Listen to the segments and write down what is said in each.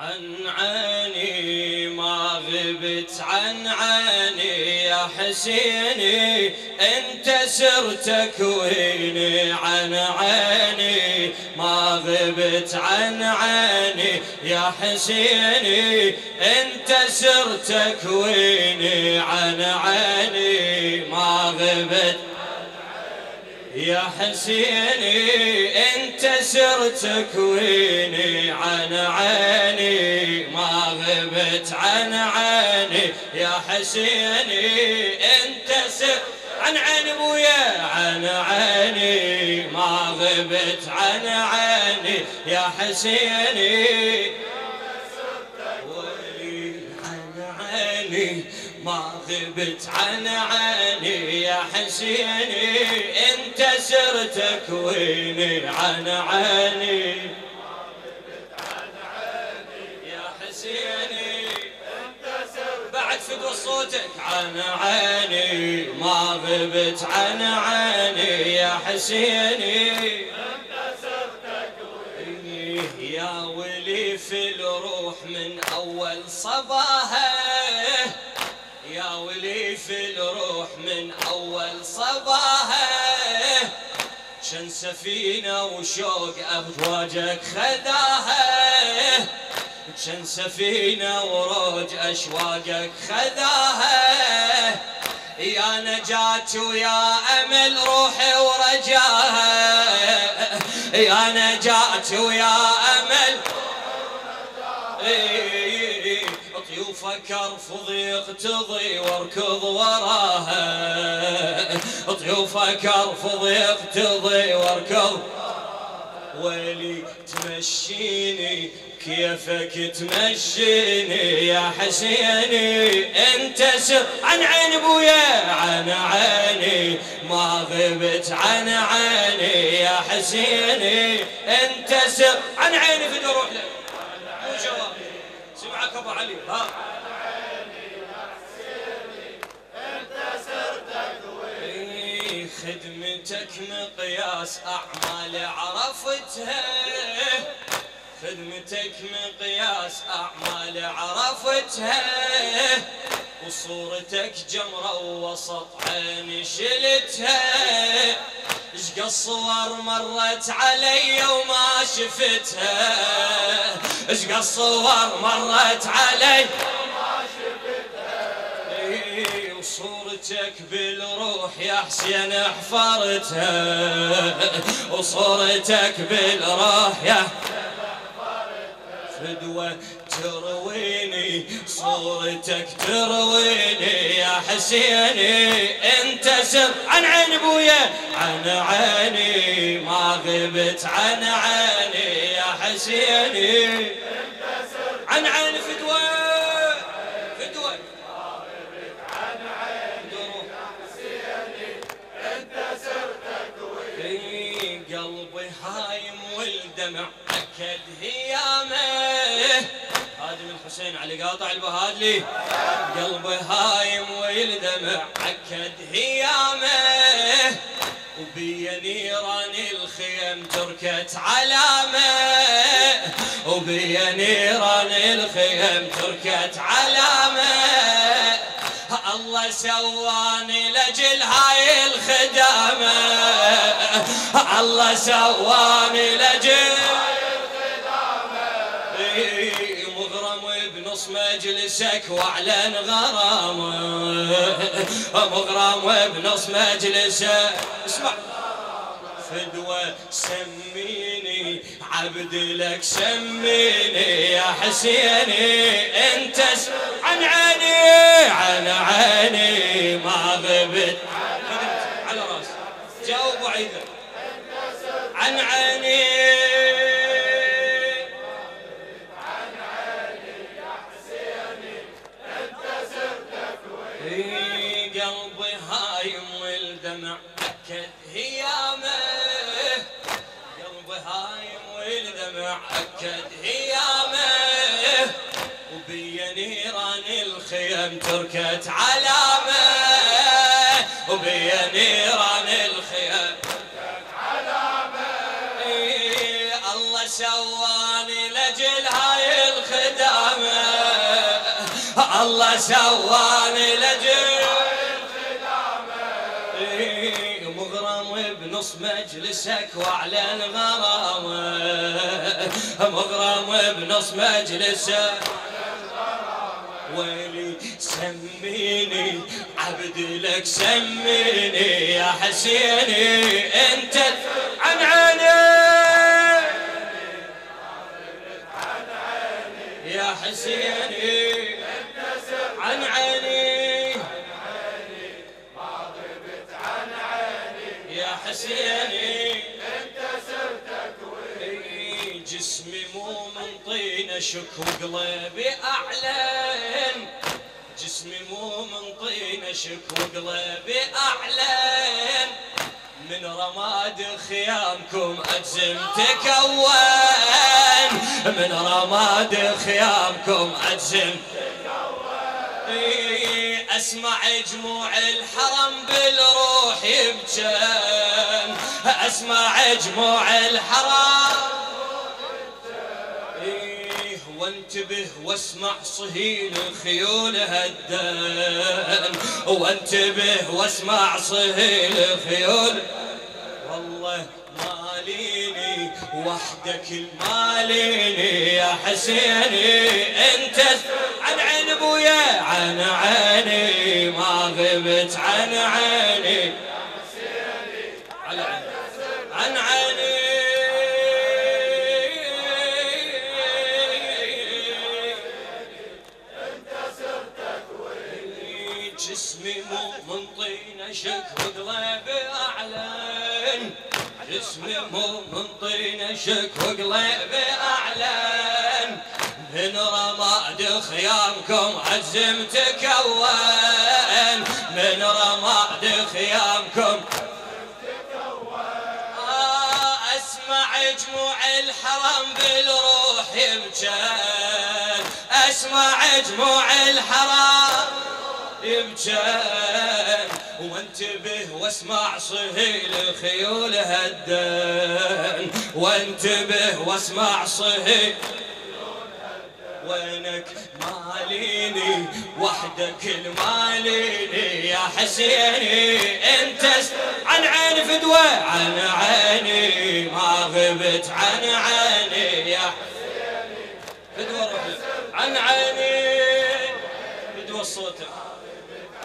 عن عيني ما غبت عن عيني يا حسيني انت سر تكويني عن عيني ما غبت عن عيني يا حسيني انت سر تكويني عن عيني ما غبت. يا حسيني انت سرت كويني عن عيني ما غبت عن عيني. يا حسيني انت سرت عن عيني ابويا عن عيني. ما غبت عن عيني. يا حسيني ما غبت عن عيني يا حسيني انت سرت كويني عن عيني؟ فدوى صوتك عن عيني ما غبت عن عيني يا حسيني. يا ولي في الروح من أول صباها في الروح من أول صباها شن سفينة وشوق أفواجك خذاها شن سفينة وروج أشواقك خذاها يا نجاة ويا أمل روحي ورجاها. يا نجاة ويا أمل. طيوفك ارفض يقتضي واركض وراها. طيوفك ارفض يقتضي واركض ويلي تمشيني كيفك تمشيني يا حسيني؟ انت سر عن عين ابويا عن عيني. ما غبت عن عيني يا حسيني. انت سر عن عيني في روح ابو علي ها. إيه، خدمتك مقياس أعمال عرفتها. خدمتك مقياس أعمال عرفتها. وصورتك جمرة ووسط عيني شلتها اشقى الصور مرت علي وما شفتها. اشقى الصور مرت علي؟ إيه، وصورتك بالروح يا حسين حفرتها. وصورتك بالروح يا فدوة ترويني. صورتك ترويني يا حسيني انت سر عن عين ابويا عن عيني. ما غبت عن عيني. حسيني عن عين فدوة. فدوة. في قلبي هايم والدمع اكد هيامه هادم الحسين علي قاطع البهادلي. قلبي هايم والدمع اكد هيامه وبي نيران الخيم تركت علامة وبي نيران الخيم تركت علامة. الله سواني لجل هاي الخدامة. الله سواني لجل مغرم بنص مجلسك وأعلن غرامة. مغرم بنص مجلسك. اسمع. فدوة سميني عبد لك سميني يا حسيني أنت عن عيني عن عيني ما غبت. على راسي جاوب وعيدك. عن عيني. جد هيامه وبي نيران الخيم تركت علامه. وبي نيران الخيم تركت علامه. إيه الله سواني لاجل هاي الخدامه. الله سواني لاجل بنص مجلسك وأعلن غرامه مغرم بنص مجلسك. ويلي سميني عبد لك سميني يا حسيني أنت شك وقلبي أعلن. جسمي مو من طين شك وقلبي أعلن. من رماد خيامكم أجزم تكون. من رماد خيامكم أجزم أسمع جموع الحرم بالروح يبجن أسمع جموع الحرم وانتبه واسمع صهيل خيول هدان. وانتبه واسمع صهيل خيول. والله ماليني وحدك الماليني يا حسيني. أنت عن عين أبويا عن عيني. ما غبت عن عيني. جسمي مو من طين شك وقلبي أعلن. جسمي مو من طين شك وقلبي أعلن. من رماد خيامكم عزم تكون من رماد خيامكم أسمع جموع الحرم بالروح يبجان أسمع جموع الحرم يبجان وانتبه واسمع صهيل خيول هدان. وانتبه واسمع صهيل وينك ماليني؟ وحدك الماليني يا حسيني. انت عن عين فدوة عن عيني. ما غبت عن عيني يا حسيني. فدوة روح عن عيني. فدوة صوتك.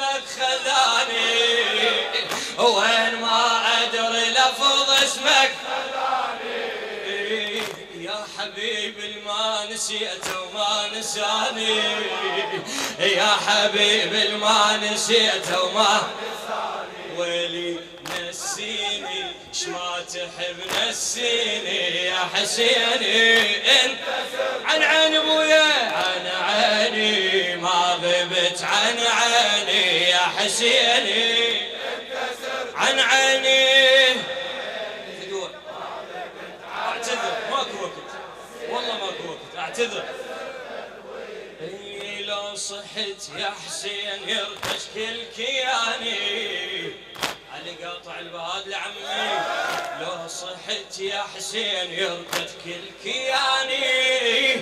اسمك خذاني. وين ما ادري لفظ اسمك. خذاني يا حبيبي ما نسيته وما نساني. يا حبيبي ما نسيته وما ويلي نسيني شما تحب نسيني. يا حسيني انت عن عين أبويا عن عيني. ما غبت عن عيني. حسيني عن عيني. أعتذر ماكو وقت. والله ماكو وقت أعتذر. لو صحت يا حسين يرتش كل كياني. علي قاطع الباد لعمي لو صحت يا حسين يرتش كل كياني.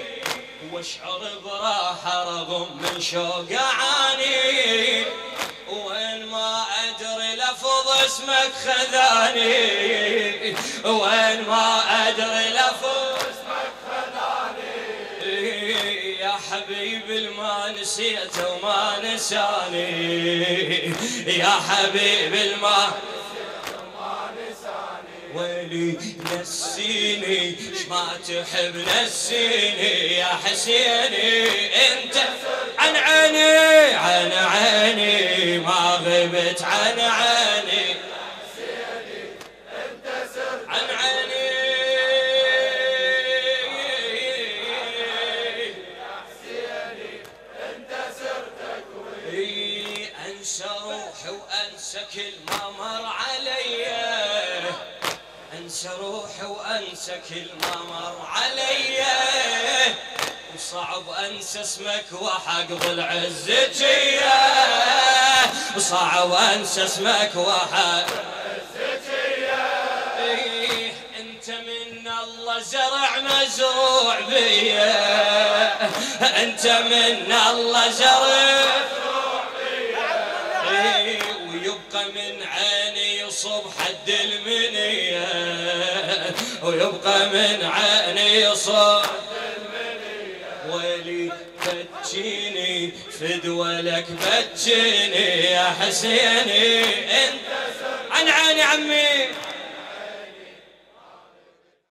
واشعر براحة رغم من شوق عاني. وين ما أدري لفظ اسمك خذاني. وين ما أدري لفظ اسمك خذاني. يا حبيبي ما نسيته وما نساني. يا حبيبي ما ويلي نسيني؟ شما تحب نسيني يا حسيني؟ أنت عن عيني عن عيني ما غبت عن عيني. وانسى كل ما مر علي. وصعب انسى اسمك وحق العز وصعب انسى اسمك وحق إيه إنت من الله زرع مزروع بيا إنت من الله زرع مزروع بيا إيه ويبقى من عيني يصب حد المنية ويبقى من عيني يصب ويلي بتجيني فدولك بتجيني يا حسيني. انت عن عيني عمي.